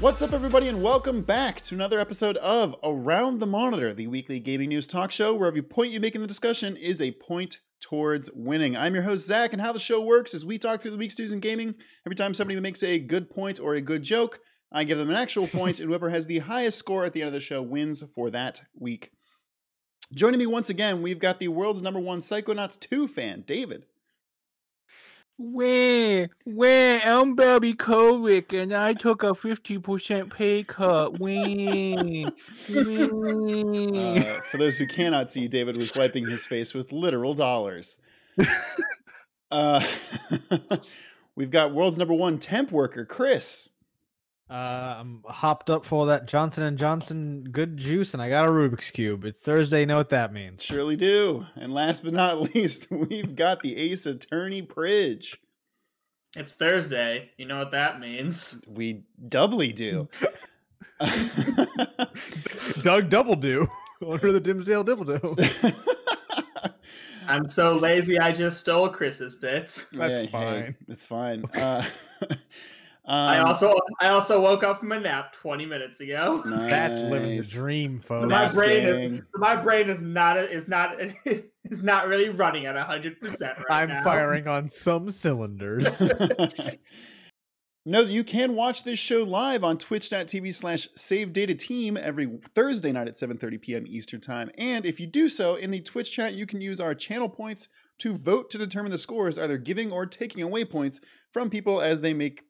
What's up, everybody, and welcome back to another episode of Around the Monitor, the weekly gaming news talk show where every point you make in the discussion is a point towards winning. I'm your host, Zach, and how the show works is we talk through the week's news in gaming. Every time somebody makes a good point or a good joke, I give them an actual point, and whoever has the highest score at the end of the show wins for that week. Joining me once again, we've got the world's number one Psychonauts 2 fan, David. Where, where, I'm Bobby Kotick, and I took a 50% pay cut. Where, Uh, for those who cannot see, David was wiping his face with literal dollars. uh, we've got world's number one temp worker, Chris. Uh, I'm hopped up for that Johnson and Johnson good juice, and I got a Rubik's cube. It's Thursday. You know what that means? Surely do. And last but not least, we've got the Ace Attorney Pridge. It's Thursday. You know what that means. We doubly do. Doug Doubledo, owner of the Dimmsdale Doubledo. I'm so lazy I just stole Chris's bit. That's hey, fine. it's fine. Uh, I um, also I also woke up from a nap 20 minutes ago. That's living the dream, folks. So my brain is so my brain is not is not is not really running at 100% right now. I'm now. firing on some cylinders. No, you can watch this show live on twitch.tv slash save data team every Thursday night at 7.30 p.m. Eastern Time. And if you do so in the Twitch chat, you can use our channel points to vote to determine the scores, either giving or taking away points from people as they make p-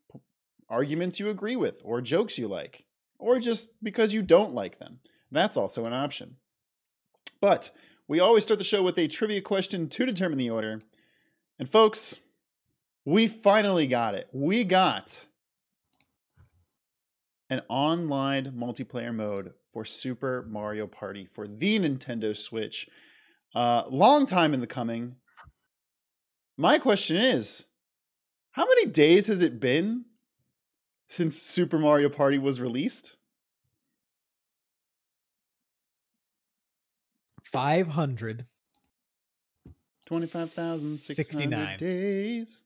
arguments you agree with, or jokes you like, or just because you don't like them. That's also an option. But we always start the show with a trivia question to determine the order. And folks, we finally got it. We got an online multiplayer mode for Super Mario Party for the Nintendo Switch. Uh, long time in the coming. My question is how many days has it been since Super Mario Party was released? 500. 25,600 days.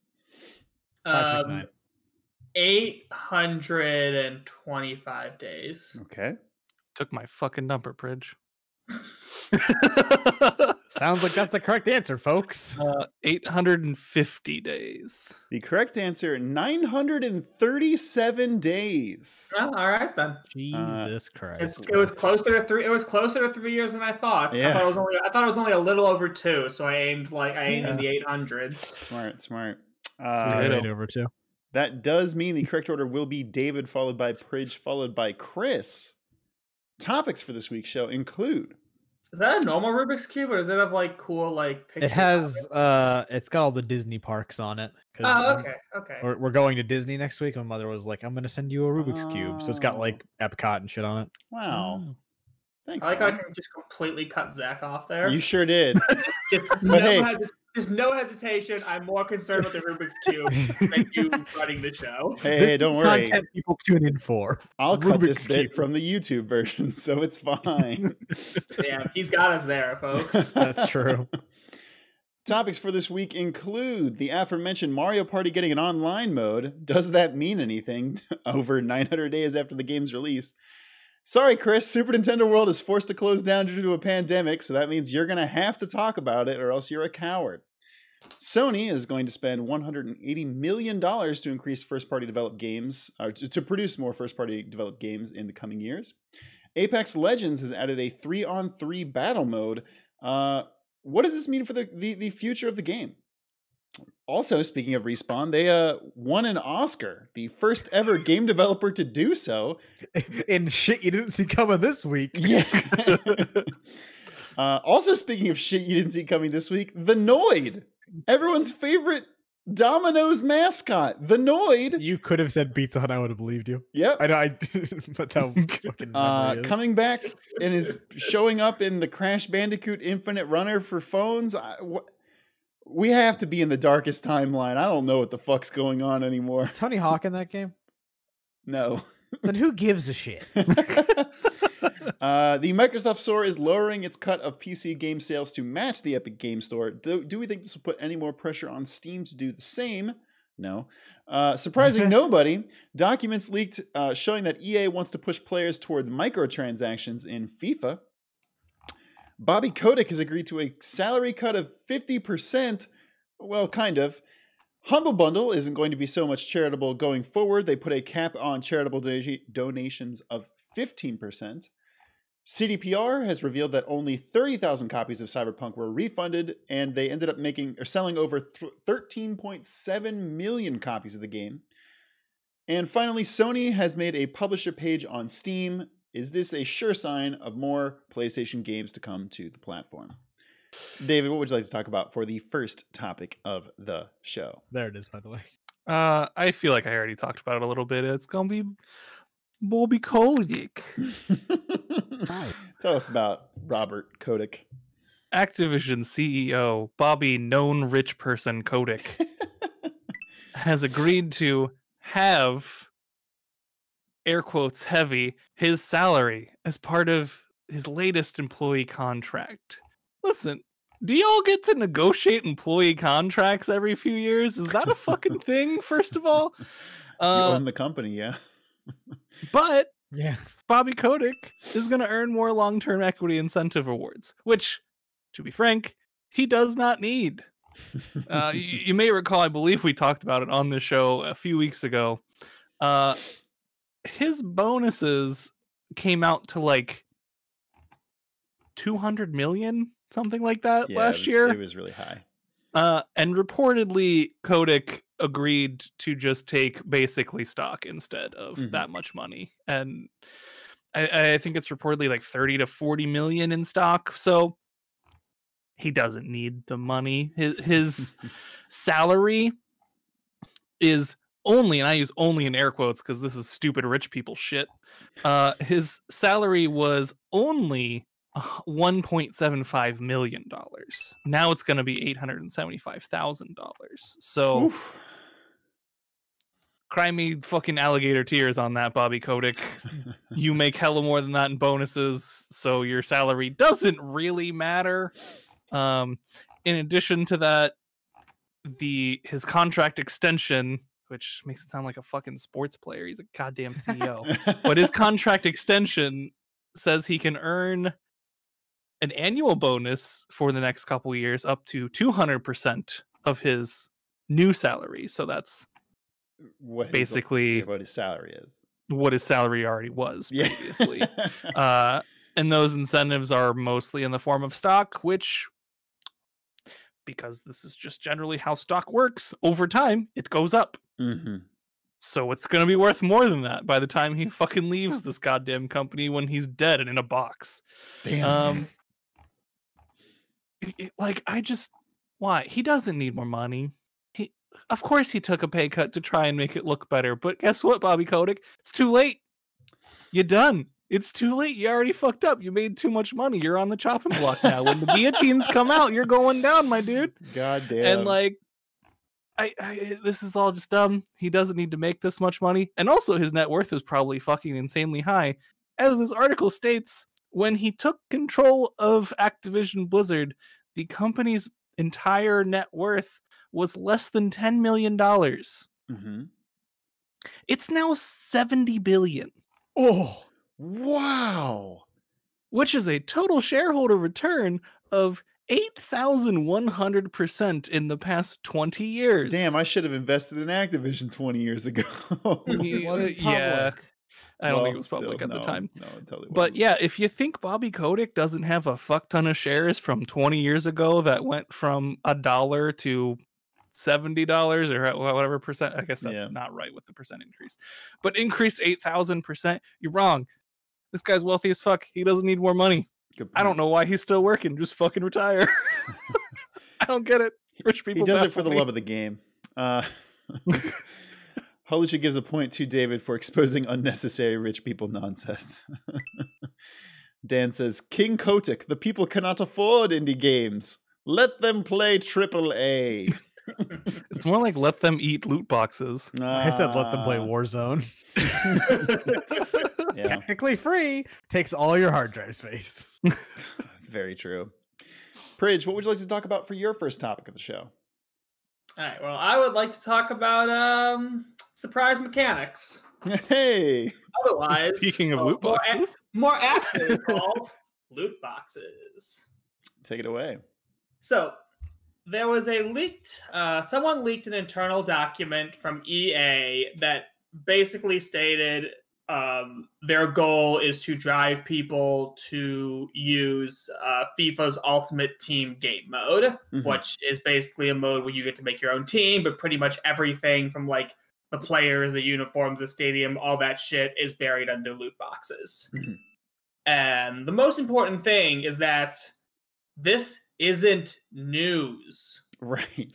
Um, 825 days. Okay. Took my fucking number, Bridge. Sounds like that's the correct answer, folks. Uh, 850 days. The correct answer 937 days. Oh, all right then. Jesus It's, Christ. it was closer to three. It was closer to three years than I thought. I Yeah. thought it was only. I thought it was only a little over two. So I aimed like I aimed in the eight hundreds. Smart, smart. We Uh, made over too. That does mean the correct order will be David, followed by Pridge, followed by Chris. Topics for this week's show include Is that a normal Rubik's cube, or does it have like cool like? It has on uh it's got all the Disney parks on it. Oh, okay, okay. We're, we're going to Disney next week. My mother was like, I'm gonna send you a Rubik's Cube. So it's got Oh. like Epcot and shit on it. wow. Oh. Thanks. I like how I can just completely cut Zach off there. You sure did. just, no hey. hesi- just no hesitation. I'm more concerned with the Rubik's cube than you running the show. hey, hey, don't worry. Content people tune in for. I'll cut this Rubik's bit from the YouTube version, so it's fine. Damn, he's got us there, folks. That's true. Topics for this week include the aforementioned Mario Party getting an online mode. Does that mean anything over 900 days after the game's release? Sorry, Chris, Super Nintendo World is forced to close down due to a pandemic, so that means you're going to have to talk about it or else you're a coward. Sony is going to spend $180 million to increase first party developed games, or to, to produce more first party developed games in the coming years. Apex Legends has added a three on three battle mode. Uh, what does this mean for the, the, the future of the game? Also, speaking of Respawn, they uh, won an Oscar, the first ever game developer to do so. and shit you didn't see coming this week. Yeah. uh, also, speaking of shit you didn't see coming this week, the Noid, everyone's favorite Domino's mascot, the Noid. You could have said Pizza Hut, I would have believed you. Yep. I know. I, that's how fucking Uh, is. coming back and is showing up in the Crash Bandicoot Infinite Runner for phones. I, wh- we have to be in the darkest timeline. I don't know what the fuck's going on anymore. Is Tony Hawk in that game? No. Then who gives a shit? uh, the Microsoft Store is lowering its cut of PC game sales to match the Epic Game Store. Do, do we think this will put any more pressure on Steam to do the same? No. Uh, surprising nobody, documents leaked uh, showing that EA wants to push players towards microtransactions in FIFA. Bobby Kotick has agreed to a salary cut of 50%. Well, kind of. Humble Bundle isn't going to be so much charitable going forward. They put a cap on charitable do- donations of 15%. CDPR has revealed that only 30,000 copies of Cyberpunk were refunded, and they ended up making or selling over th- 13.7 million copies of the game. And finally, Sony has made a publisher page on Steam. Is this a sure sign of more PlayStation games to come to the platform? David, what would you like to talk about for the first topic of the show? There it is, by the way. Uh, I feel like I already talked about it a little bit. It's gonna be Bobby Kotick. Tell us about Robert Kotick. Activision CEO Bobby Known Rich Person Kotick has agreed to have air quotes heavy his salary as part of his latest employee contract. Listen, do y'all get to negotiate employee contracts every few years? Is that a fucking thing, first of all? you Uh, own the company, yeah. but Yeah. Bobby Kotick is going to earn more long term equity incentive awards, which, to be frank, he does not need. Uh, you, you may recall, I believe we talked about it on the show a few weeks ago. Uh, his bonuses came out to like 200 million, something like that Yeah, last it was, year. It was really high. Uh, and reportedly, Kotick agreed to just take basically stock instead of Mhm. that much money. And I, I think it's reportedly like 30 to 40 million in stock. So he doesn't need the money. His, his salary is only, and I use only in air quotes because this is stupid rich people shit. Uh, his salary was only uh, 1.75 million dollars. Now it's going to be 875 thousand dollars. So Oof. cry me fucking alligator tears on that, Bobby Kotick. you make hella more than that in bonuses, so your salary doesn't really matter. Um, in addition to that, the his contract extension, which makes it sound like a fucking sports player. He's a goddamn CEO. but his contract extension says he can earn an annual bonus for the next couple years up to 200% of his new salary. So that's what his- basically what his salary is. what his salary already was Yeah. previously. uh, and those incentives are mostly in the form of stock, which, because this is just generally how stock works, over time it goes up. Hmm So it's going to be worth more than that by the time he fucking leaves this goddamn company when he's dead and in a box. Damn. Um, it- it- like I just why he doesn't need more money. He of course he took a pay cut to try and make it look better, but guess what, Bobby Kotick? It's too late. You're done. It's too late. You already fucked up. You made too much money. You're on the chopping block now. When the guillotines come out, you're going down, my dude. God damn. And like, I, I this is all just dumb. He doesn't need to make this much money, and also his net worth is probably fucking insanely high, as this article states. When he took control of Activision Blizzard, the company's entire net worth was less than ten million dollars. Mhm. It's now seventy billion, Oh. Wow. which is a total shareholder return of eight thousand one hundred percent in the past twenty years. Damn, I should have invested in Activision 20 years ago. Ye- mm, It wasn't yeah. Uh, I don't think it was public still, at the time. No, it totally But wasn't. yeah, if you think Bobby Kotick doesn't have a fuck ton of shares from 20 years ago that went from a dollar to seventy dollars or whatever percent, I guess that's Yeah. not right with the percent increase, but increased eight thousand percent. You're wrong. This guy's wealthy as fuck. He doesn't need more money. Good I don't know why he's still working. Just fucking retire. I don't get it. Rich people. He does it for baffle the me. love of the game. Uh, Holisha gives a point to David for exposing unnecessary rich people nonsense. Dan says, King Kotick, the people cannot afford indie games. Let them play triple A. It's more like let them eat loot boxes. I said let them play Warzone. Yeah, Technically free, takes all your hard drive space. very true. Pridge, what would you like to talk about for your first topic of the show? All right. Well, I would like to talk about um, surprise mechanics. Hey, Otherwise, Speaking of uh, loot more a- boxes, more accurately called loot boxes. take it away. So there was a leaked, uh, someone leaked an internal document from EA that basically stated um, their goal is to drive people to use uh, FIFA's Ultimate Team game mode, Mhm. which is basically a mode where you get to make your own team, but pretty much everything from like the players, the uniforms, the stadium, all that shit is buried under loot boxes. Mhm. And the most important thing is that this isn't news. Right.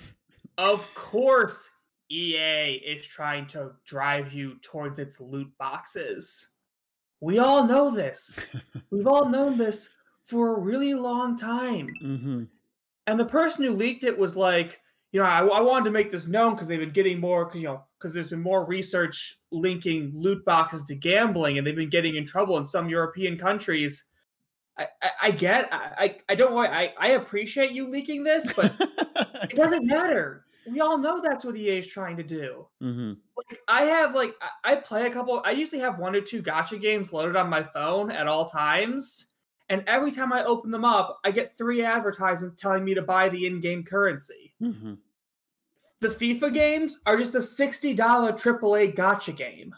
Of course, EA is trying to drive you towards its loot boxes. We all know this. We've all known this for a really long time. hmm And the person who leaked it was like, you know, I, I wanted to make this known because they've been getting more, because you know, because there's been more research linking loot boxes to gambling, and they've been getting in trouble in some European countries. I, I, I get, I, I, don't want, I, I appreciate you leaking this, but it doesn't matter. We all know that's what EA is trying to do. hmm Like, I have like, I, play a couple. I usually have one or two gotcha games loaded on my phone at all times. And every time I open them up, I get three advertisements telling me to buy the in-game currency. hmm The FIFA games are just a $60 AAA gotcha game.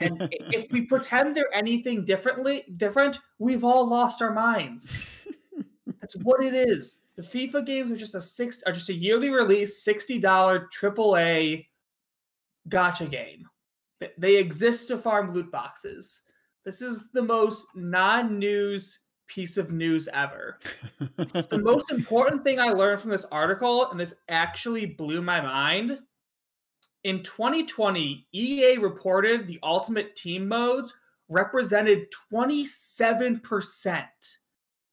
And if we pretend they're anything differently different, we've all lost our minds. That's what it is. The FIFA games are just a six are just a yearly release $60 AAA gotcha game. They exist to farm loot boxes. This is the most non-news piece of news ever the most important thing I learned from this article, and this actually blew my mind. In 2020, EA reported the Ultimate Team modes represented 27%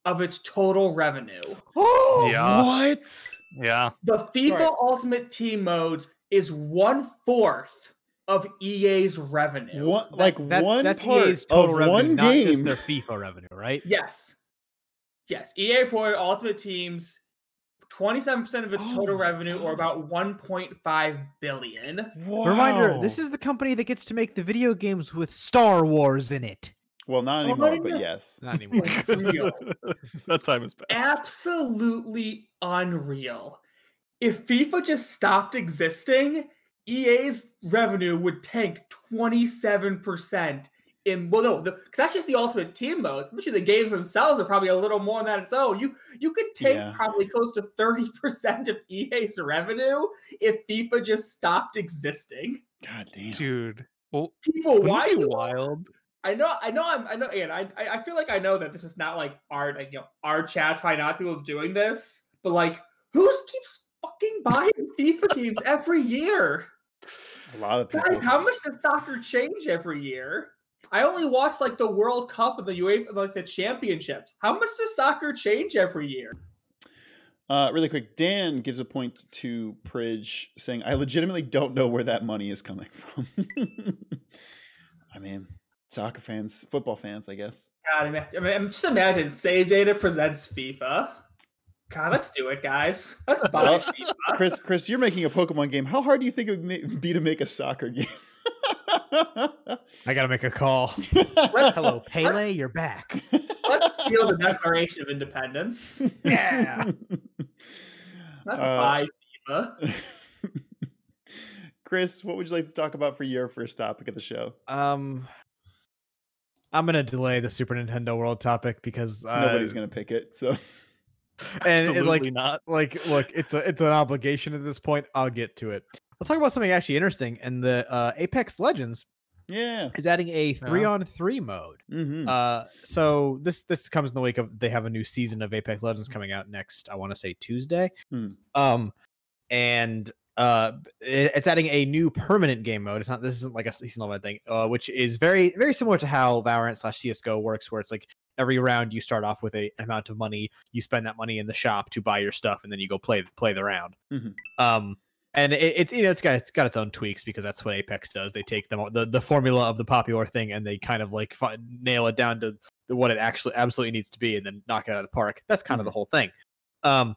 of its total revenue. Oh, Yeah. What? yeah. The FIFA Right. Ultimate Team modes is one fourth of EA's revenue. What? That- like that- one that's part EA's total of revenue, one not just their FIFA revenue, right? Yes. Yes. EA reported Ultimate Teams 27% of its Oh total my revenue, or about 1.5 billion. Reminder: This is the company that gets to make the video games with Star Wars in it. Well, not Oh, anymore, yeah. but yes. Not anymore. That time is past. Absolutely unreal. If FIFA just stopped existing, EA's revenue would tank 27% in well no because that's just the ultimate team mode. I'm sure the games themselves are probably a little more than its own. You you could take Yeah. probably close to 30% of EA's revenue if FIFA just stopped existing. God damn. Dude. Well, People, why it be wild? I know, I know, I'm, I know, and I, I I feel like I know that this is not like our, like, you know, our chat's probably not people doing this, but like, who keeps fucking buying FIFA games every year? A lot of people. Guys, how much does soccer change every year? I only watch like the World Cup and the UEFA, like the championships. How much does soccer change every year? Uh, really quick, Dan gives a point to Pridge saying, I legitimately don't know where that money is coming from. I mean, soccer fans, football fans, I guess. God, I mean, I mean, just imagine Save Data presents FIFA. God, let's do it, guys. Let's buy Well, FIFA. Chris, Chris, you're making a Pokemon game. How hard do you think it would be to make a soccer game? I gotta make a call. Let's- Hello, Pele, you're back. Let's steal the Declaration of Independence. Yeah. Let's Uh, buy FIFA. Chris, what would you like to talk about for your first topic of the show? Um, I'm gonna delay the Super Nintendo World topic because uh, Nobody's gonna pick it, so and it, Absolutely like not. like look, it's a it's an obligation at this point. I'll get to it. Let's talk about something actually interesting. And the uh, Apex Legends yeah. is adding a three on three mode. hmm Uh, so this this comes in the wake of they have a new season of Apex Legends coming out next. I want to say Tuesday. Hmm. Um, and uh, it's adding a new permanent game mode. It's not this isn't like a seasonal event thing, uh, which is very very similar to how Valorant slash CS:GO works, where it's like every round you start off with a an amount of money, you spend that money in the shop to buy your stuff, and then you go play play the round. Mhm. Um, and it, it you know it's got it's got its own tweaks because that's what Apex does. They take them the the formula of the popular thing and they kind of like fi- nail it down to what it actually absolutely needs to be and then knock it out of the park. That's kind of the whole thing. Um,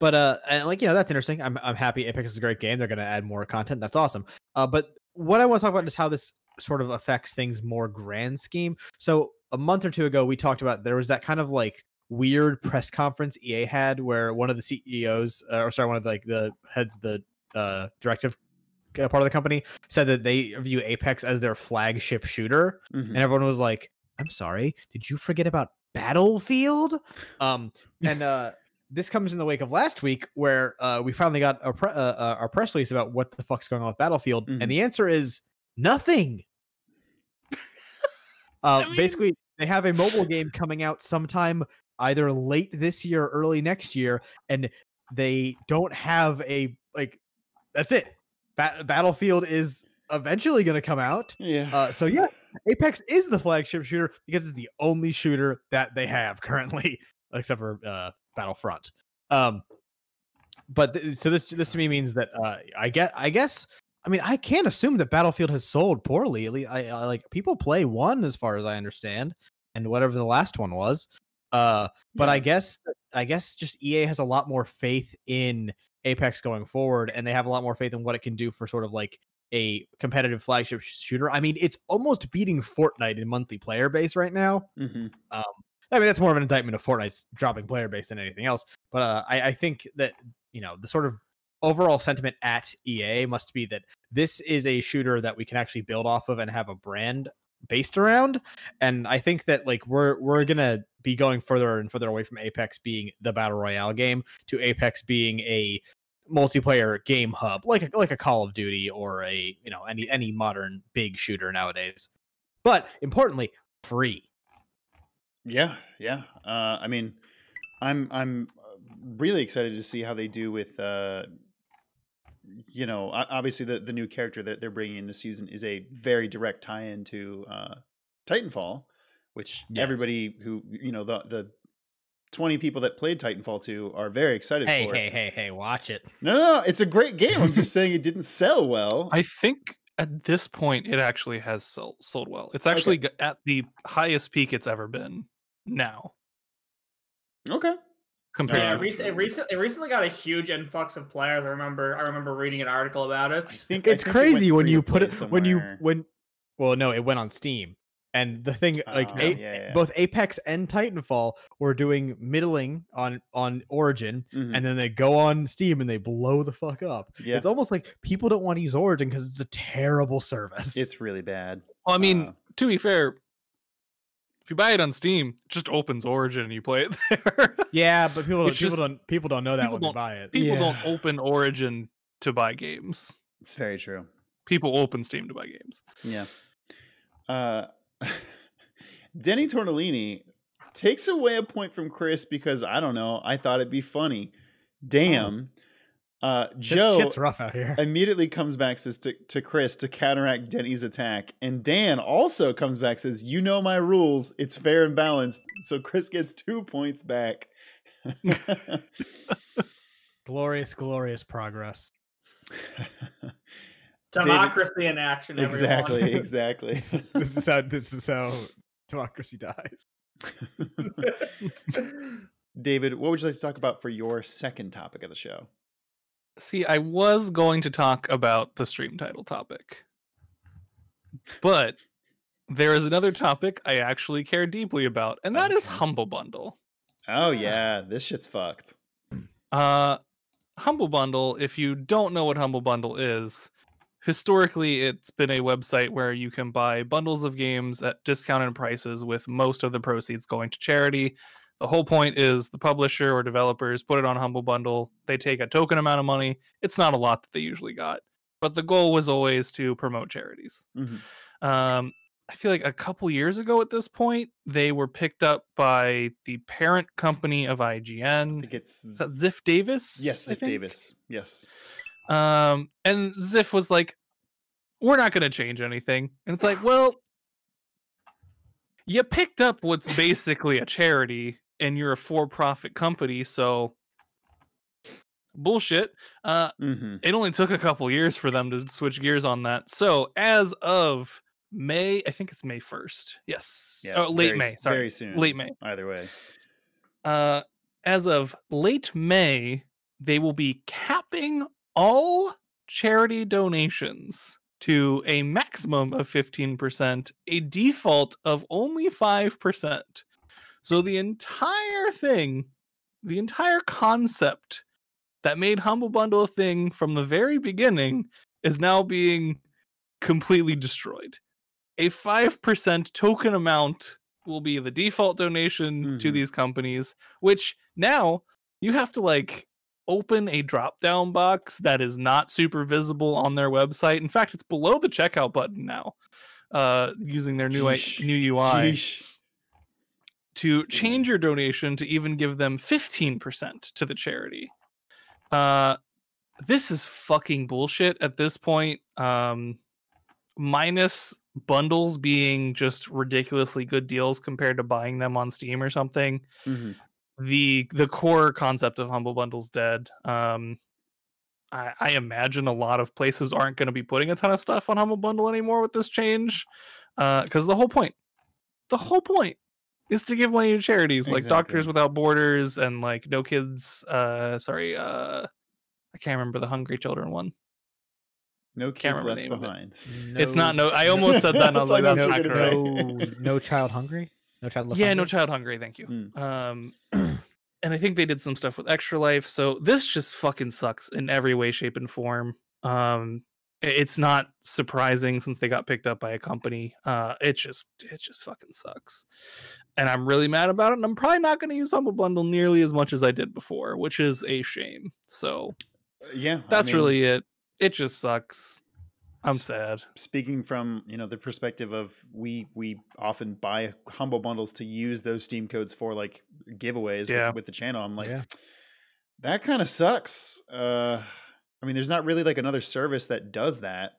but uh, and like you know that's interesting. I'm I'm happy. Apex is a great game. They're going to add more content. That's awesome. Uh, but what I want to talk about is how this sort of affects things more grand scheme. So a month or two ago, we talked about there was that kind of like weird press conference EA had where one of the CEOs, uh, or sorry, one of the, like the heads of the uh, directive uh, part of the company said that they view Apex as their flagship shooter, Mhm. and everyone was like, "I'm sorry, did you forget about Battlefield?" Um, and uh, this comes in the wake of last week where uh, we finally got our, pre- uh, uh, our press release about what the fuck's going on with Battlefield, Mhm. and the answer is nothing. uh, mean- basically, they have a mobile game coming out sometime either late this year or early next year, and they don't have a like. That's it. Ba- Battlefield is eventually going to come out. yeah. Uh, so yeah, Apex is the flagship shooter because it's the only shooter that they have currently, except for uh, Battlefront. Um, but th- so this this to me means that uh, I get I guess I mean I can't assume that Battlefield has sold poorly. At least I, I like people play one as far as I understand, and whatever the last one was. Uh, but I guess I guess just EA has a lot more faith in Apex going forward, and they have a lot more faith in what it can do for sort of like a competitive flagship sh- shooter. I mean, it's almost beating Fortnite in monthly player base right now. Mhm. I mean, that's more of an indictment of Fortnite's dropping player base than anything else. But uh, I, I think that you know the sort of overall sentiment at EA must be that this is a shooter that we can actually build off of and have a brand based around. And I think that like we're we're gonna be going further and further away from Apex being the battle royale game to Apex being a multiplayer game hub like a, like a Call of Duty or a you know any any modern big shooter nowadays. But importantly, free. Yeah, yeah. Uh, I mean, I'm I'm uh, really excited to see how they do with, uh, you know, obviously the the new character that they're bringing in this season is a very direct tie-in to uh, Titanfall, which Yes. everybody who you know the the twenty people that played Titanfall 2 are very excited Hey, for. hey, hey, hey, watch it. No, no, no, it's a great game. I'm just saying it didn't sell well. I think at this point it actually has sold, sold well. It's actually g at the highest peak it's ever been now okay. compared. Yeah, it, to rec- it, recent, it recently got a huge influx of players. I remember I remember reading an article about I it. think I It's think it crazy when you put play it when you when well no, it went on Steam. And the thing like Oh, A- yeah, yeah. both Apex and Titanfall were doing middling on on Origin Mhm. and then they go on Steam and they blow the fuck up. Yeah. It's almost like people don't want to use Origin because it's a terrible service. it's really bad. Well, I mean, Uh, to be fair, if you buy it on Steam, it just opens Origin and you play it there. yeah, but people don't, It's people don't people don't know that people when they don't- buy it. People Yeah. don't open Origin to buy games. It's very true. People open Steam to buy games. Yeah. Uh, Denny Tornellini takes away a point from Chris because I don't know. I thought it'd be funny. Damn. Uh, Joe shit's rough out here. immediately comes back says to, to Chris to counteract Denny's attack, and Dan also comes back says, "You know my rules. It's fair and balanced." So Chris gets two points back. glorious, glorious progress. Democracy in action. everyone. exactly. Exactly. this is how this is how democracy dies. David, what would you like to talk about for your second topic of the show? See, I was going to talk about the stream title topic, but there is another topic I actually care deeply about, and that is Okay. Humble Bundle. Oh yeah, this shit's fucked. Uh, Humble Bundle, if you don't know what Humble Bundle is, historically it's been a website where you can buy bundles of games at discounted prices with most of the proceeds going to charity. The whole point is the publisher or developers put it on Humble Bundle, they take a token amount of money. It's not a lot that they usually got, but the goal was always to promote charities. Mhm. Um, I feel like a couple years ago at this point, they were picked up by the parent company of I IGN. think it's Ziff Davis? Yes, Ziff? Davis. Yes. Um, and Ziff was like, "We're not going to change anything." And it's like, well, you picked up what's basically a charity, and you're a for-profit company, so bullshit. Uh, Mm-hmm. it only took a couple years for them to switch gears on that. So as of May, I think it's May first. Yes. Yeah, oh, late very, May. Sorry, Very soon. late May. Either way. Uh, as of late May, they will be capping all charity donations to a maximum of 15%, a default of only 5%. So the entire thing, the entire concept that made Humble Bundle a thing from the very beginning is now being completely destroyed. A 5% token amount will be the default donation to Mhm. these companies, which now you have to like open a drop down box that is not super visible on their website. In fact, it's below the checkout button now, uh, using their new Sheesh. new UI Sheesh. To change your donation to even give them 15% to the charity. Uh this is fucking bullshit at this point. Um minus bundles being just ridiculously good deals compared to buying them on Steam or something. Mhm. The the core concept of humble bundles dead. Um I, I imagine a lot of places aren't going to be putting a ton of stuff on Humble Bundle anymore with this change. Because the whole point, the whole point is to give money to charities like Doctors Without Borders and like No Kids. Uh, sorry, uh, I can't remember the Hungry Children one. No Can't kids remember the left name of it. behind. It's not no. I almost said that. And I was That's like, that's was not correct. no, no child hungry. No child left. Yeah, no child hungry. Thank you. Mm. Um, and I think they did some stuff with Extra Life. So this just fucking sucks in every way, shape, and form. Um, i- it's not surprising since they got picked up by a company. Uh, it just it just fucking sucks, and I'm really mad about it. And I'm probably not going to use Humble Bundle nearly as much as I did before, which is a shame. So Yeah, I that's mean, really it. It just sucks. I'm sad. speaking from you know the perspective of we we often buy humble bundles to use those Steam codes for like giveaways Yeah. with, with the channel. I'm like, Yeah. that kind of sucks. Uh, I mean, there's not really like another service that does that.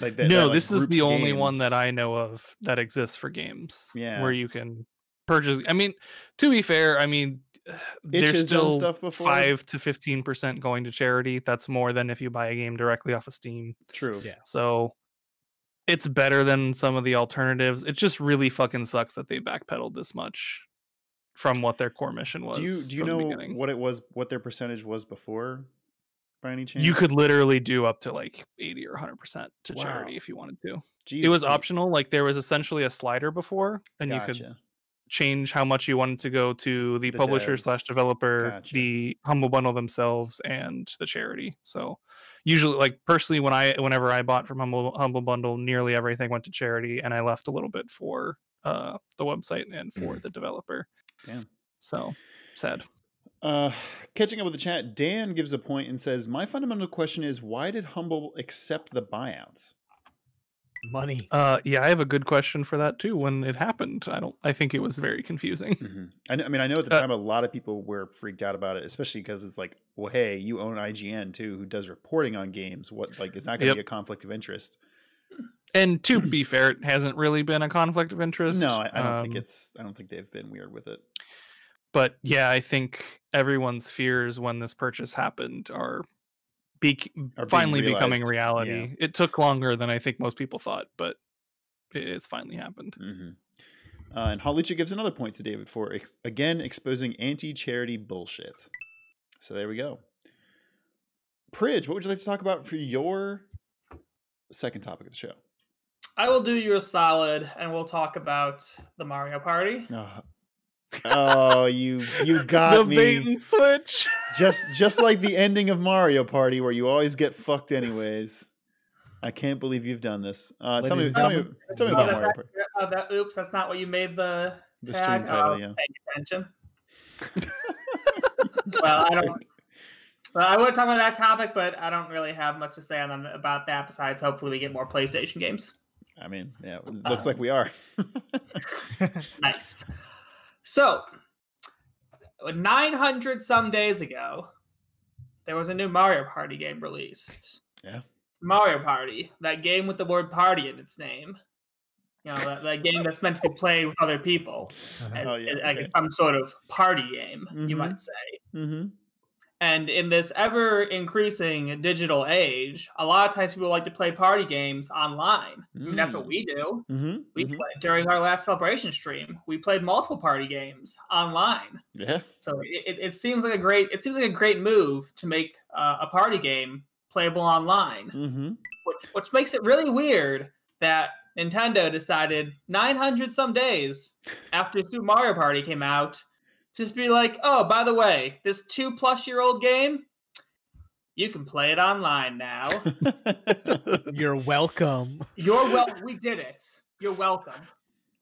Like that, no, that, like, this is groups the only one that. I know of that exists for games. Yeah. Where you can purchase. I mean, to be fair, I mean, Itch there's still stuff before. five to fifteen percent going to charity. That's more than if you buy a game directly off of Steam. True. Yeah. So it's better than some of the alternatives. It just really fucking sucks that they backpedaled this much from what their core mission was. Do you do you know what it was? What their percentage was before? By any chance? you could literally do up to like 80 or 100% to Wow. charity if you wanted to. it was Christ. optional. Like there was essentially a slider before, and you could change how much you wanted to go to the, The publisher slash developer, Gotcha. the humble bundle themselves, and the charity. So usually, like personally, when I whenever I bought from humble humble bundle, nearly everything went to charity, and I left a little bit for uh the website and for the developer. Damn. So sad. Uh, catching up with the chat, Dan gives a point and says, "My fundamental question is, why did Humble accept the buyouts?" Money. Uh, yeah, I have a good question for that too. When it happened, I don't. I think it was very confusing. Mm-hmm. I, kn- I mean, I know at the Uh, time a lot of people were freaked out about it, especially because it's like, well, hey, you own IGN too, who does reporting on games. What like is not going to Yep. be a conflict of interest? And to be fair, it hasn't really been a conflict of interest. No, I, I don't think Um, it's. I don't think they've been weird with it. But yeah, I think everyone's fears when this purchase happened are, be- Are being finally becoming realized, reality. It took longer than I think most people thought, but it's finally happened. hmm Uh, and Halucha gives another point to David for ex- again exposing anti-charity bullshit. So there we go. Pridge, what would you like to talk about for your second topic of the show? I will do you a solid, and we'll talk about the Mario Party. Oh, oh you you got the got bait me. and switch. Just just like the ending of Mario Party, where you always get fucked anyways. I can't believe you've done this. Uh, tell me, tell me, gentlemen, tell me Oh, about that's Mario not, Party. oh, that, oops, that's not what you made the, The tag. stream title, Oh, yeah. Pay attention. well, I don't. Well, I would talk about that topic, but I don't really have much to say on about that. Besides, hopefully, we get more PlayStation games. I mean, yeah, it looks like we are. Nice. So, 900 some days ago, there was a new Mario Party game released. Yeah. Mario Party, that game with the word party in its name. You know, that, that game that's meant to be played with other people. Uh-huh. And- Oh, yeah, and, like okay. some sort of party game, you Mhm. might say. mm-hmm. And in this ever increasing digital age, a lot of times people like to play party games online. Mean, that's what Mm. we do. Mm-hmm. We played during our last celebration stream. We played multiple party games online. Yeah. So it, it, it seems like a great it seems like a great move to make uh, a party game playable online, Mm-hmm. which, which makes it really weird that Nintendo decided 900 some days after Super Mario Party came out, just be like, oh, by the way, this two plus year old game, you can play it online now. You're welcome. You're well, we did it. You're welcome.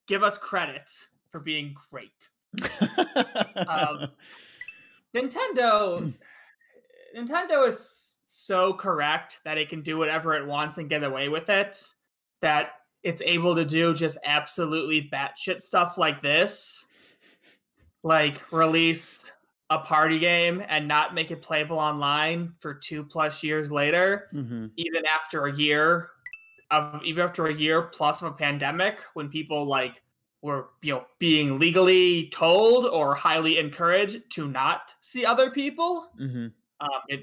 Give us credit for being great. Um, Nintendo Nintendo is so correct that it can do whatever it wants and get away with it. That it's able to do just absolutely batshit stuff like this. Like release a party game and not make it playable online for two plus years later, mm-hmm. even after a year of even after a year plus of a pandemic when people like were you know being legally told or highly encouraged to not see other people Mm-hmm. um, it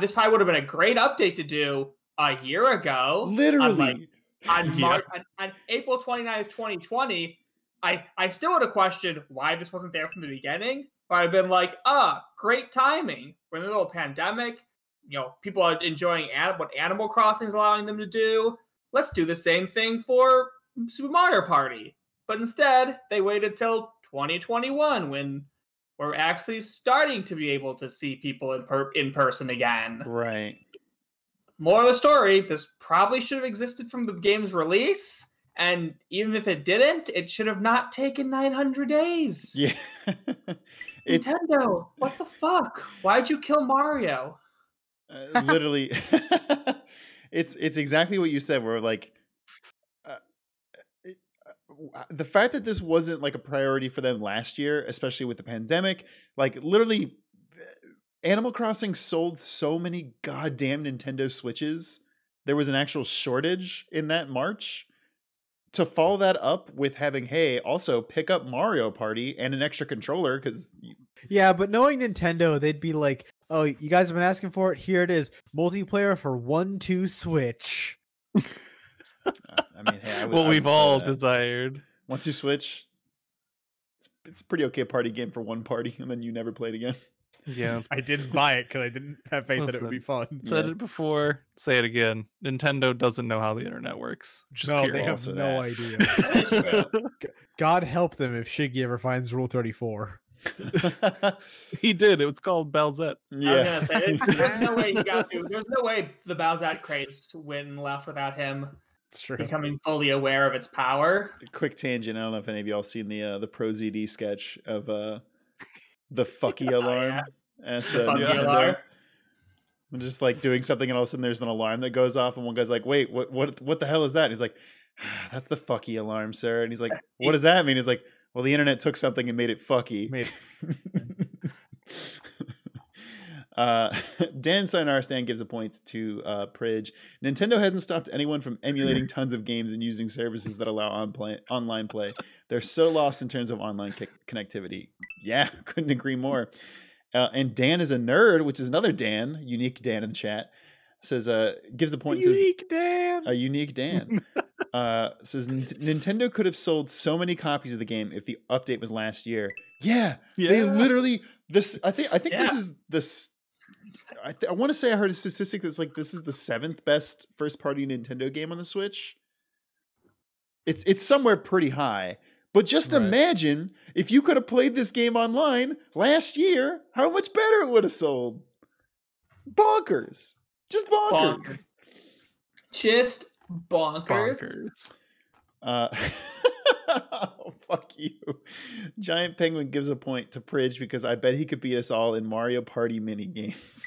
this probably would have been a great update to do a year ago Literally. on, Yeah. Mar- on, on april 29th 2020 i i still would have questioned why this wasn't there from the beginning but I've been like ah great timing. We're in the middle of a pandemic. You know people are enjoying ad- what animal crossing is allowing them to do. Let's do the same thing for super mario party. But instead they waited till 2021 when we're actually starting to be able to see people in, per- in person again. Right. more of the story, this probably should have existed from the game's release. And even if it didn't, it should have not taken 900 days. Yeah. it's Nintendo, what the fuck? Why'd you kill Mario? uh, literally it's it's exactly what you said where like uh, it- uh, the fact that this wasn't like a priority for them last year especially with the pandemic like literally uh, animal crossing sold so many goddamn nintendo switches there was an actual shortage in that march to follow that up with having hey also pick up mario party and an extra controller because Yeah, but knowing Nintendo, they'd be like, "Oh, you guys have been asking for it. Here it is, multiplayer for one two Switch." i mean hey I would- what I we've all that. desired. Once you switch, it's it's a pretty okay party game for one party, and then you never play it again. Yeah, I didn't buy it because I didn't have faith that it would be fun. said Yeah. it before. Say it again. Nintendo doesn't know how the internet works. Just no, they have no that. idea. God help them if Shiggy ever finds Rule Thirty Four. he did. It was called Bowsette. I was yeah. gonna say, there's, there's no way he got through. There's no way the Bowsette craze went and left without him It's true. becoming fully aware of its power. Quick tangent. I don't know if any of y'all seen the uh, the ProZD sketch of uh the fucky alarm. yeah. At, uh, fucky alarm. I'm just like doing something, and all of a sudden there's an alarm that goes off, and one guy's like, "Wait, what? What? What the hell is that?" And he's like, "Ah, "That's the fucky alarm, sir." And he's like, "What does that mean?" He's like, "Well, the internet took something and made it fucky." Made- uh, Dan Sinarstan gives a point to uh, Pridge. Nintendo hasn't stopped anyone from emulating tons of games and using services that allow on play, online play. They're so lost in terms of online ki- connectivity. Yeah, couldn't agree more. Uh, and Dan is a nerd, which is another Dan, unique Dan in the chat. Says, uh, gives a point. Says, Unique Dan. a unique Dan. uh, says "Nin- Nintendo could have sold so many copies of the game if the update was last year. Yeah, they literally this. I think I think this is this. I, th- I want to say I heard a statistic that's like this is the seventh best first party Nintendo game on the Switch. It's it's somewhere pretty high. But just Right. imagine if you could have played this game online last year, how much better it would have sold. Bonkers. Just bonkers. Bonkers. Just bonkers. Bonkers. Uh, fuck you. Giant Penguin gives a point to Pridge because I bet he could beat us all in Mario Party mini games.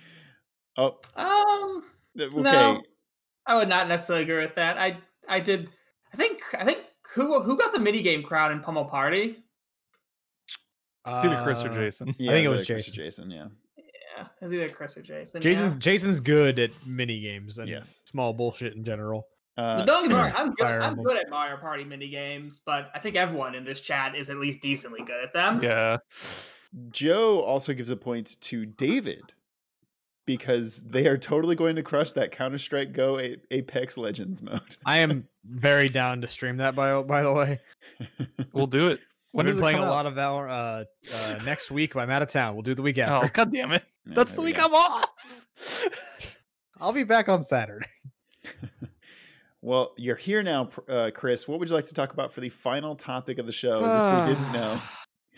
oh, Um, okay. No. I would not necessarily agree with that. I I did. I think I think who who got the mini game crown in Pummel Party? It's either Chris or Uh, Jason. Yeah, think it like was Chris or Jason. Jason, yeah. Yeah, it was either Chris or Jason. Jason's yeah. Jason's good at mini games and Yes. small bullshit in general. Uh, don't get me wrong, I'm good. Fire I'm good at Mario Party mini games, but I think everyone in this chat is at least decently good at them. Yeah. Joe also gives a point to David because they are totally going to crush that Counter Strike Go A- Apex Legends mode. I am very down to stream that. By by the way, We'll do it. when When we're does it playing a out? lot of Valor uh, uh, next week. I'm out of town. We'll do the week Oh after. god damn it! Yeah, That's the week go. I'm off. I'll be back on Saturday. Well, you're here now, uh, Chris. What would you like to talk about for the final topic of the show? As if we didn't know.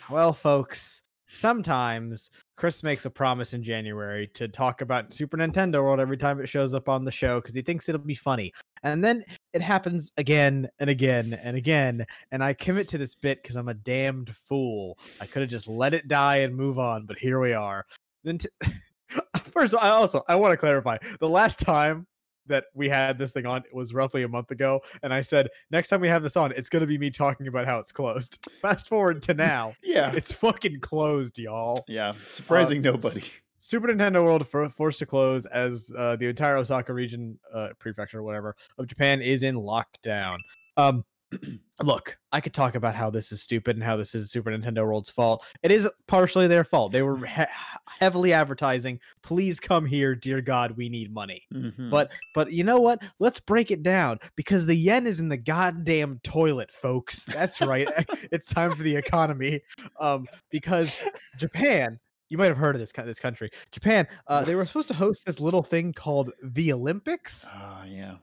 Well, folks, sometimes Chris makes a promise in January to talk about Super Nintendo World every time it shows up on the show because he thinks it'll be funny. And then it happens again and again and again. And I commit to this bit because I'm a damned fool. I could have just let it die and move on, but here we are. Then, first, I also I want to clarify the last time that we had this thing on it was roughly a month ago, and I said next time we have this on, it's going to be me talking about how it's closed. Fast forward to now, Yeah. it's fucking closed, y'all. Yeah. Surprising s- nobody. Super Nintendo World for, forced to close as uh, the entire Osaka region, uh, prefecture, or whatever, of Japan is in lockdown. Um, look, I could talk about how this is stupid and how this is Super Nintendo World's fault. It is partially their fault. They were he- heavily advertising, "Please come here, dear God, we need money." Mhm. But but you know what? Let's break it down because the yen is in the goddamn toilet, folks. That's right. it's time for the economy. Um, because Japan, you might have heard of this this country. Japan, uh, they were supposed to host this little thing called the Olympics. Ah, yeah.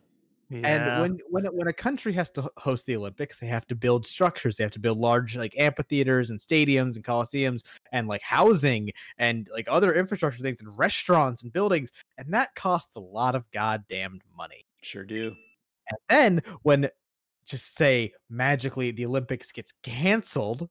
And when when a- when a country has to host the Olympics, they have to build structures. They have to build large like amphitheaters and stadiums and coliseums and like housing and like other infrastructure things and restaurants and buildings, and that costs a lot of goddamn money. Sure do. And then when just say magically the Olympics gets canceled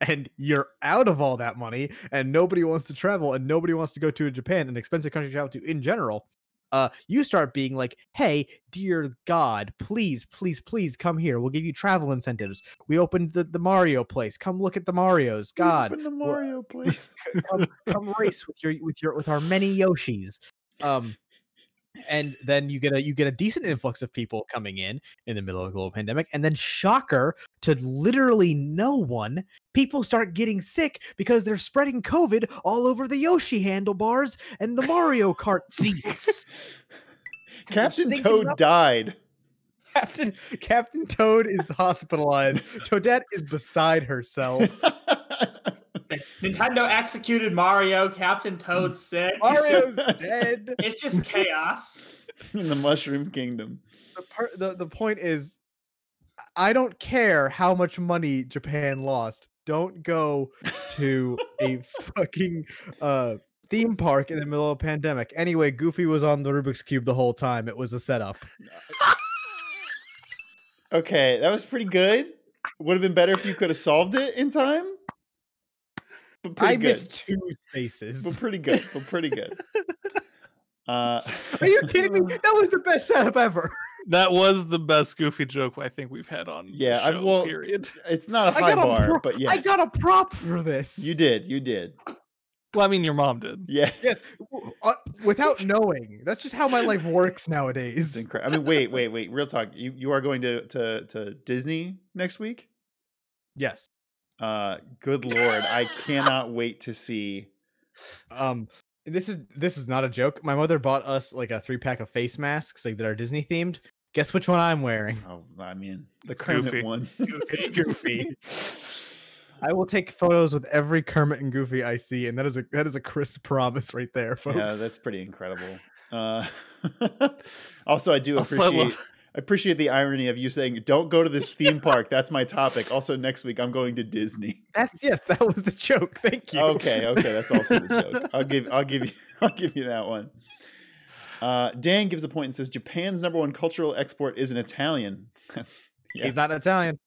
and you're out of all that money and nobody wants to travel and nobody wants to go to Japan, an expensive country to travel to in general, uh, you start being like, hey, dear God, please, please, please come here. We'll give you travel incentives. We opened the, the Mario place. Come look at the Marios. God, Open the Mario place. come, come race with your with your with our many Yoshis. Um, and then you get a you get a decent influx of people coming in in the middle of a global pandemic, and then shocker to literally no one, people start getting sick because they're spreading COVID all over the Yoshi handlebars and the Mario Kart seats. Captain Toad up- died. Captain Captain Toad is hospitalized. Toadette is beside herself. Nintendo executed Mario. Captain Toad's sick. Mario's dead. It's just chaos. in the Mushroom Kingdom. the, per- the the point is I don't care how much money Japan lost. Don't go to a fucking uh theme park in the middle of a pandemic. Anyway, Goofy was on the Rubik's cube the whole time. It was a setup. Okay, that was pretty good. Would have been better if you could have solved it in time. But pretty I good. missed two spaces. But spaces. pretty good. But pretty good. Uh, Are you kidding me? That was the best setup ever. that was the best Goofy joke I think we've had on. the Yeah, I- show, well, period. It's not a I high got a bar, pro- but yes, I got a prop for this. You did. You did. Well, I mean, your mom did. Yeah. Yes, uh, without knowing. That's just how my life works nowadays. incredible. I mean, wait, wait, wait. Real talk. You you are going to to to Disney next week? Yes. Uh, good lord, I cannot wait to see. Um, this is this is not a joke. My mother bought us like a three pack of face masks, like that are Disney themed. Guess which one I'm wearing? Oh, I mean, the It's Kermit goofy. one. It's Goofy. I will take photos with every Kermit and Goofy I see, and that is a that is a crisp promise right there, folks. yeah, that's pretty incredible. Uh, also, I do Also, I appreciate love- I appreciate the irony of you saying, "Don't go to this theme park." That's my topic. Also, next week I'm going to Disney. that's yes, that was the joke. Thank you. Okay, okay, that's also the joke. I'll give I'll give you I'll give you that one. Uh, Dan gives a point and says Japan's number one cultural export is an Italian. That's yeah. He's not Italian.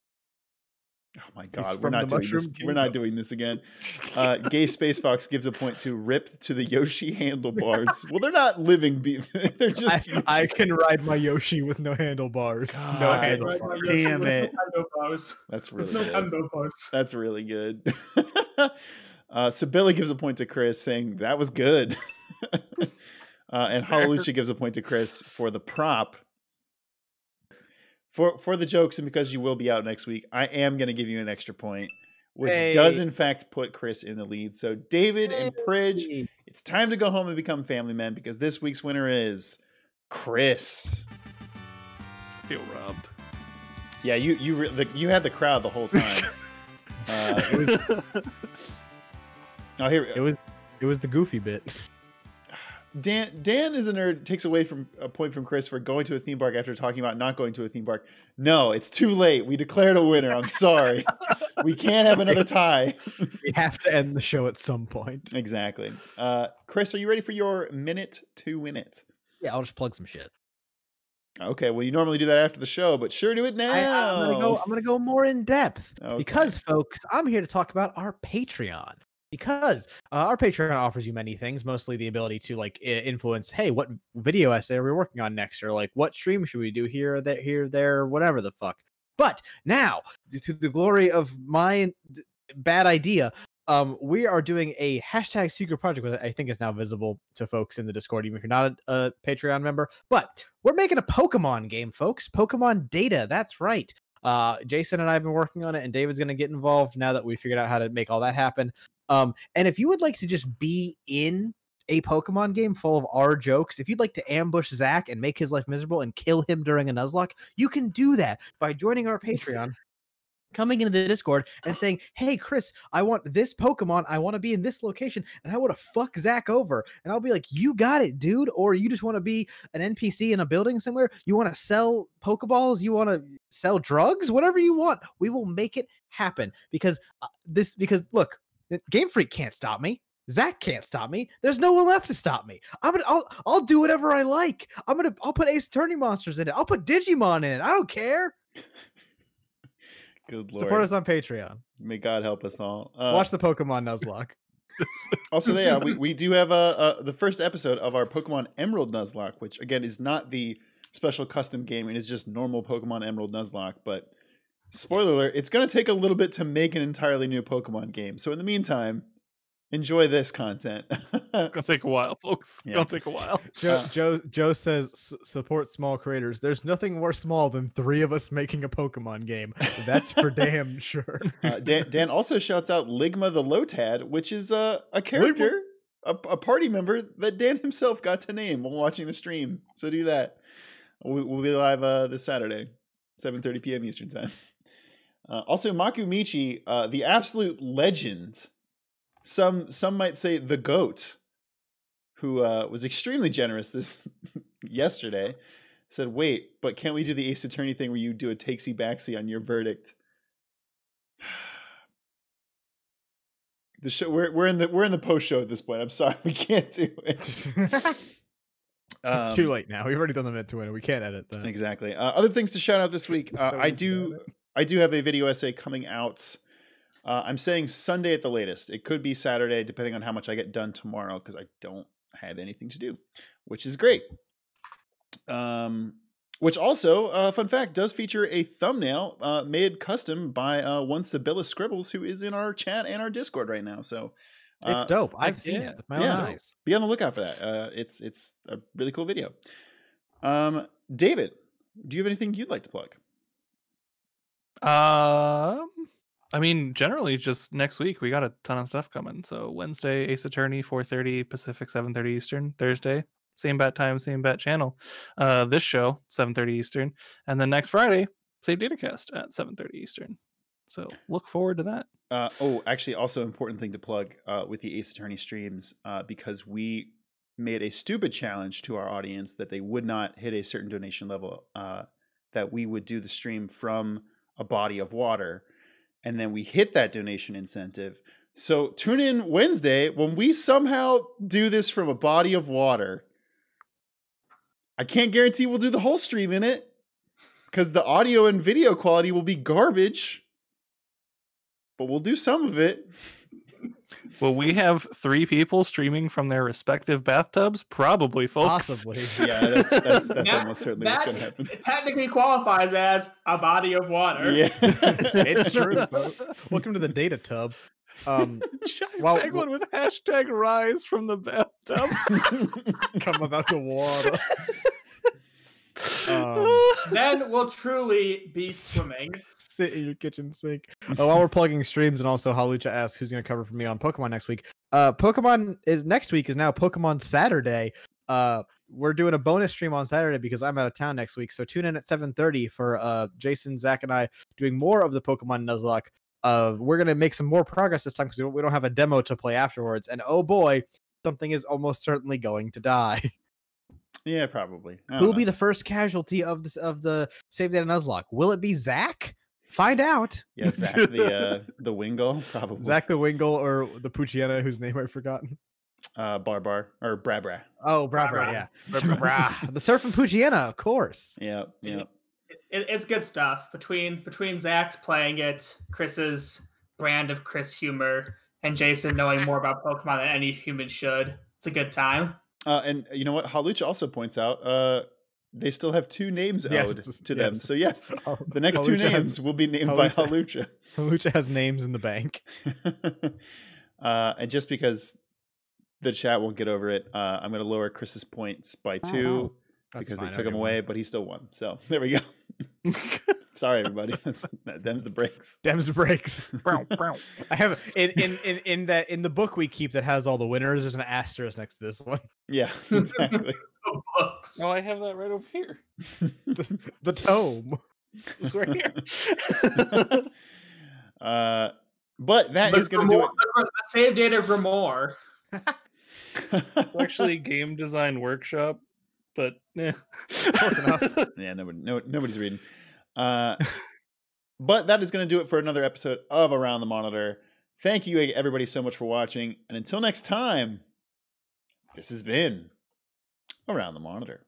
Oh my god, we're not doing this. Mushroom We're not doing this again. Uh, Gay Space Fox gives a point to Rip to the Yoshi handlebars. well, they're not living. Be- they're just. I can ride my Yoshi with no handlebars. no God. handlebars. Right, Damn with it. That's With really good. That's really good. uh, so Billy gives a point to Chris, saying that was good. uh, and Fair. Halalucha gives a point to Chris for the prop. For for the jokes and because you will be out next week, I am going to give you an extra point. which does in fact put Chris in the lead. So David and Pridge, it's time to go home and become family men because this week's winner is Chris. I feel robbed. Yeah, you you re- the, you had the crowd the whole time. uh, was, oh, here It was it was the goofy bit. Dan Dan is a nerd takes away from a point from Chris for going to a theme park after talking about not going to a theme park. No, it's too late. We declared a winner. I'm sorry. we can't have another tie. we have to end the show at some point. exactly. Uh, Chris, are you ready for your minute to win it? Yeah, I'll just plug some shit. Okay, well you normally do that after the show, but sure do it now. I, am gonna go. I'm gonna go more in depth Okay. because, folks, I'm here to talk about our Patreon. Because uh, our Patreon offers you many things, mostly the ability to like influence. Hey, what video essay are we working on next, or like what stream should we do here, there, here, there, whatever the fuck. But now, to the glory of my bad idea, um, we are doing a hashtag secret project, which I think is now visible to folks in the Discord, even if you're not a, a Patreon member. But we're making a Pokemon game, folks. Pokemon Data. That's right. Uh, Jason and I have been working on it, and David's going to get involved now that we figured out how to make all that happen. Um, and if you would like to just be in a Pokemon game full of our jokes, if you'd like to ambush Zach and make his life miserable and kill him during a Nuzlocke, you can do that by joining our Patreon. Coming into the Discord and saying, Hey, Chris, I want this Pokemon. I want to be in this location and I want to fuck Zach over. And I'll be like, You got it, dude. Or you just want to be an NPC in a building somewhere. You want to sell Pokeballs. You want to sell drugs, whatever you want. We will make it happen because uh, this, because look, Game Freak can't stop me. Zach can't stop me. There's no one left to stop me. I'm gonna, I'll, I'll do whatever I like. I'm gonna, I'll put Ace Attorney monsters in it. I'll put Digimon in it. I don't care. Good lord. Support us on Patreon. May God help us all. Uh, Watch the Pokemon Nuzlocke. Also, yeah, we, we do have uh, uh, the first episode of our Pokemon Emerald Nuzlocke, which again is not the special custom game. It is just normal Pokemon Emerald Nuzlocke. But spoiler alert, it's going to take a little bit to make an entirely new Pokemon game. So in the meantime, enjoy this content. It's gonna take a while, folks. Yeah. Gonna take a while. Joe, Uh, Joe, Joe says support small creators. There's nothing more small than three of us making a Pokemon game. That's for damn sure. uh, Dan, Dan also shouts out Ligma the Lotad, which is uh, a character, a, a party member that Dan himself got to name while watching the stream. So do that. We, we'll be live uh, this Saturday, 7:30 p.m. Eastern time. Uh, also, Makumichi, uh, the absolute legend. Some some might say the goat, who uh, was extremely generous this yesterday. Said, "Wait, but can't we do the Ace Attorney thing where you do a takesy backsy on your verdict?" the show we're we're in the we're in the post show at this point. I'm sorry, we can't do it. it's too Um, late now. We've already done the mid to win. We can't edit that. Exactly. Uh, other things to shout out this week. Uh, So I do edit. I do have a video essay coming out. Uh, I'm saying Sunday at the latest. It could be Saturday, depending on how much I get done tomorrow, because I don't have anything to do, which is great. Um, which also, uh, fun fact, does feature a thumbnail uh, made custom by uh, one Sibylla Scribbles, who is in our chat and our Discord right now. So It's uh, dope. I've seen it with my own Yeah. eyes. be on the lookout for that. Uh, it's it's a really cool video. Um, David, do you have anything you'd like to plug? Um, I mean, generally, just next week we got a ton of stuff coming. So Wednesday, Ace Attorney, four thirty Pacific, seven thirty Eastern. Thursday, same bat time, same bat channel. Uh, this show seven thirty Eastern, and then next Friday, say DataCast at seven thirty Eastern. So look forward to that. Uh, oh, actually, also important thing to plug uh, with the Ace Attorney streams uh, because we made a stupid challenge to our audience that they would not hit a certain donation level. Uh, that we would do the stream from a body of water, and then we hit that donation incentive. So tune in Wednesday when we somehow do this from a body of water. I can't guarantee we'll do the whole stream in it because the audio and video quality will be garbage but we'll do some of it. Will we have three people streaming from their respective bathtubs? Probably, folks. Possibly. Yeah, that's that's, that's That- almost certainly what's going to happen. Technically qualifies as a body of water. Yeah, it's true. folks. Welcome to the data tub. Um, Giant Well, penguin with hashtag rise from the bathtub. come about the water. Um, then we'll truly be swimming. sit in your kitchen sink. Uh, while we're plugging streams, and also Halucha asks who's going to cover for me on Pokemon next week. Uh, Pokemon is next week is now Pokemon Saturday. Uh, we're doing a bonus stream on Saturday because I'm out of town next week. So tune in at 7:30 for uh Jason, Zach, and I doing more of the Pokemon Nuzlocke. Uh, we're gonna make some more progress this time because we we don't have a demo to play afterwards. And oh boy, something is almost certainly going to die. Yeah, probably. Who will be the first casualty of this of the Save Data Nuzlocke? Will it be Zach? Find out. Yeah, Zach the uh, the Wingull, probably. Zach the Wingull or the Poochyena, whose name I've forgotten. uh, Barbar or Brabra. Oh, Bra Bra Bra, Bra. yeah. Bra Bra. Bra. the Surf and Poochyena, of course. Yeah, yeah. It, it's good stuff between between Zach playing it, Chris's brand of Chris humor, and Jason knowing more about Pokemon than any human should. It's a good time. Uh, and you know what? Halucha also points out uh, they still have two names Yes, owed to them. So yes, Oh, the next two Halucha has- names will be named by Halucha. Halucha. Halucha has names in the bank. uh, and just because the chat won't get over it, uh, I'm going to lower Chris's points by Oh, two That's because fine, they took him everyone. away, but he still won. So there we go. Sorry, everybody. That's that them's the breaks. Dems the breaks. Brow, brow. I have in, in in in that in the book we keep that has all the winners. There's an asterisk next to this one. Yeah, exactly. The books. Oh, I have that right over here. The, the tome. This is right here. uh, but that The is going to do Grimoire- the, the save data Grimoire. it. It's actually Game Design Workshop, but yeah. Yeah, nobody, no, nobody's reading. Uh, but that is going to do it for another episode of Around the Monitor. Thank you, everybody, so much for watching. And until next time, this has been Around the Monitor.